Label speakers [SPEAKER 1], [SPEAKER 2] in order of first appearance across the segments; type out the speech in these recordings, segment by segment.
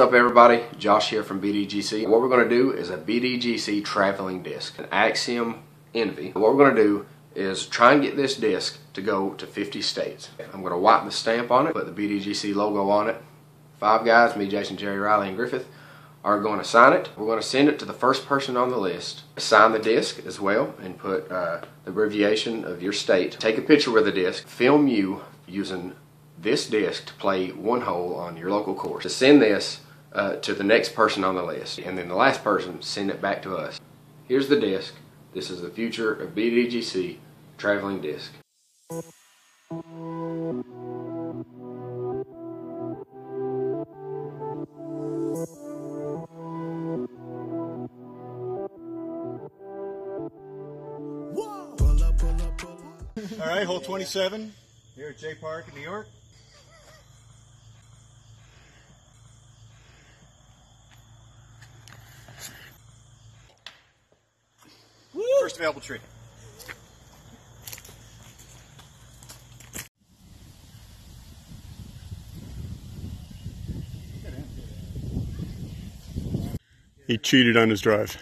[SPEAKER 1] What's up everybody? Josh here from BDGC. What we're going to do is a BDGC traveling disc, an Axiom Envy. What we're going to do is try and get this disc to go to 50 states. I'm going to wipe the stamp on it, put the BDGC logo on it. Five guys, me, Jason, Jerry, Riley, and Griffith, are going to sign it. We're going to send it to the first person on the list. Sign the disc as well and put uh, the abbreviation of your state. Take a picture with the disc. Film you using this disc to play one hole on your local course. To send this uh, to the next person on the list. And then the last person, send it back to us. Here's the disc. This is the future of BDGC traveling disc.
[SPEAKER 2] All right, hole 27 here at J Park in New York. First available tree.
[SPEAKER 3] He cheated on his drive.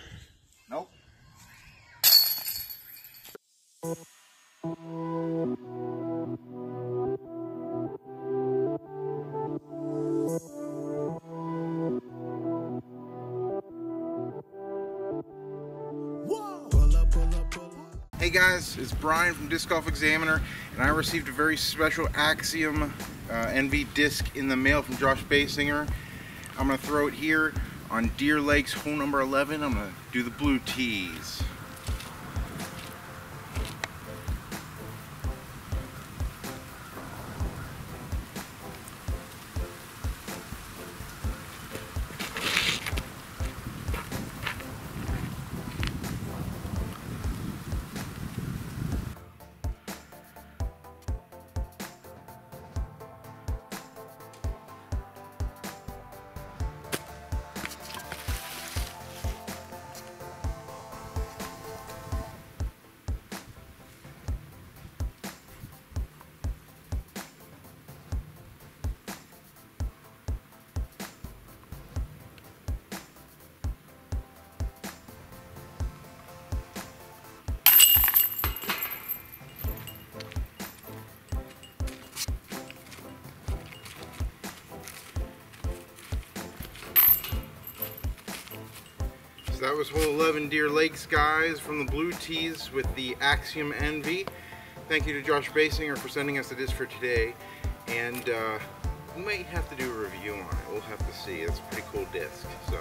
[SPEAKER 2] Hey guys, it's Brian from Disc Golf Examiner, and I received a very special Axiom uh, Envy disc in the mail from Josh Baysinger. I'm gonna throw it here on Deer Lakes hole number 11. I'm gonna do the blue tees. That was hole 11 Deer Lakes guys from the Blue Tees with the Axiom Envy. Thank you to Josh Baysinger for sending us the disc for today. And uh, we might have to do a review on it. We'll have to see. It's a pretty cool disc. So,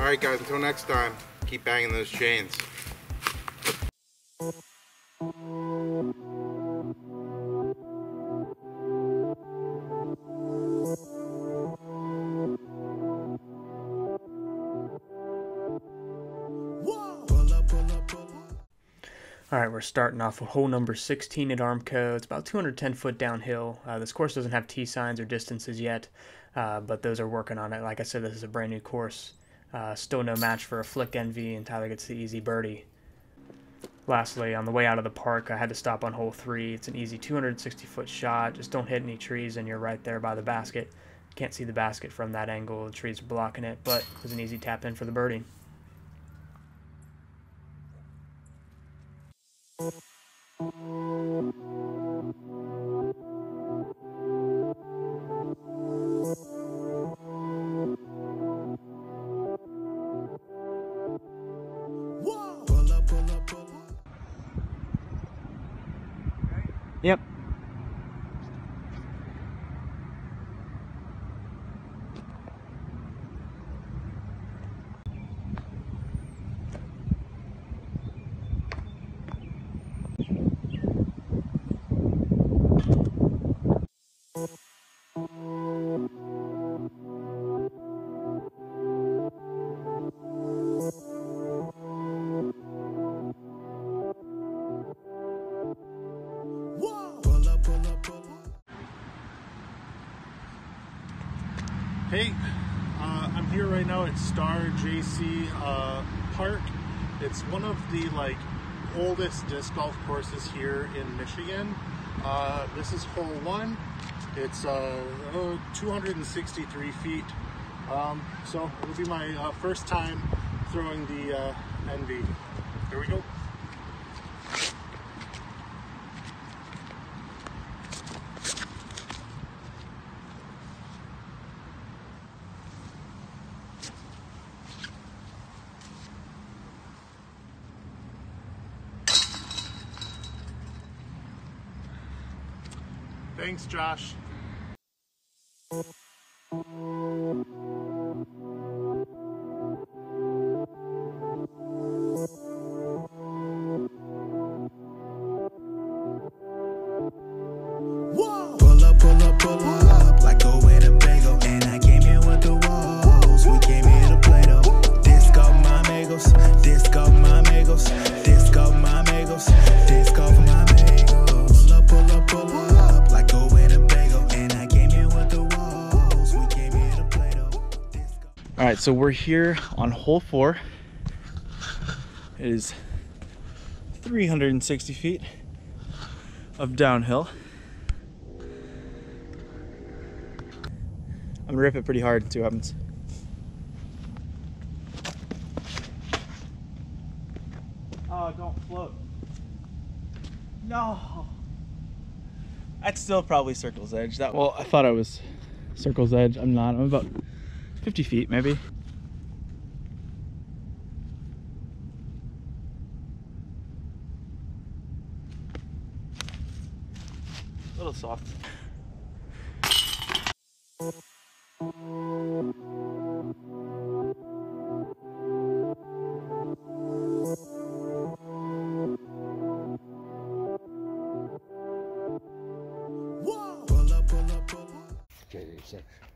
[SPEAKER 2] alright guys, until next time, keep banging those chains.
[SPEAKER 4] All right, we're starting off with hole number 16 at Armco. It's about 210 foot downhill. Uh, this course doesn't have tee signs or distances yet, uh, but those are working on it. Like I said, this is a brand new course. Uh, still no match for a Flick Envy, and Tyler gets the easy birdie. Lastly, on the way out of the park, I had to stop on hole three. It's an easy 260 foot shot. Just don't hit any trees, and you're right there by the basket. Can't see the basket from that angle. The trees are blocking it, but it was an easy tap in for the birdie. Yep.
[SPEAKER 3] Here right now at Star JC uh, Park. It's one of the like oldest disc golf courses here in Michigan. Uh, this is hole one. It's uh, oh, 263 feet. Um, so it'll be my uh, first time throwing the uh, Envy. Here we go. Thanks, Josh.
[SPEAKER 5] Right, so we're here on hole four. It is 360 feet of downhill. I'm gonna rip it pretty hard and see what happens. Oh, don't float. No. That's still probably Circle's Edge. That well, I thought I was Circle's Edge. I'm not. I'm about 50 feet maybe. A little soft.
[SPEAKER 6] Pull up, pull up, pull up.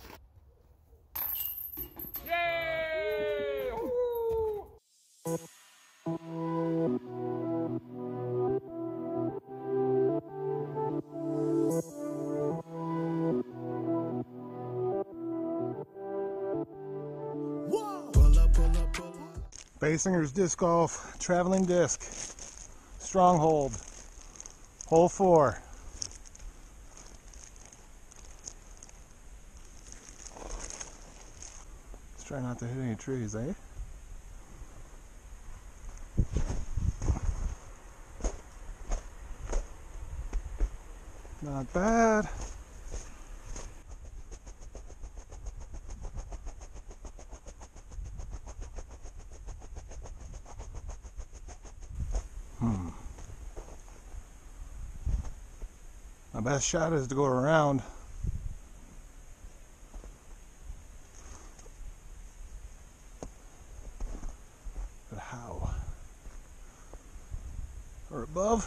[SPEAKER 3] Baysinger's Disc Golf Traveling Disc. Stronghold. Hole four. Let's try not to hit any trees, eh? Not bad. My best shot is to go around. But how? Or above?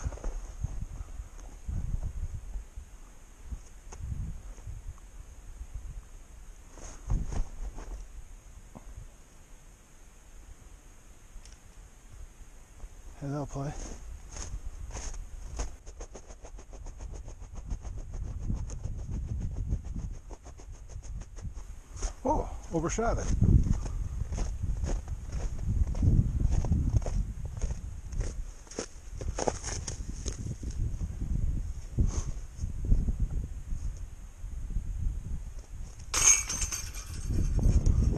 [SPEAKER 3] Hey, they'll play. Oh, overshot it.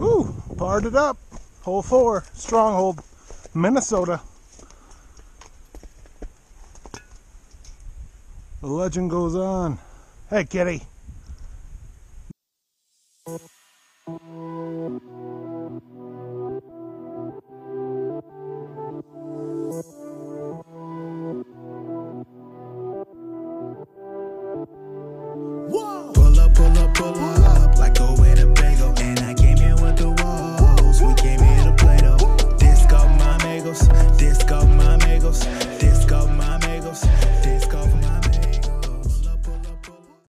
[SPEAKER 3] Ooh, barred it up. Hole four, stronghold, Minnesota. The legend goes on. Hey, kitty.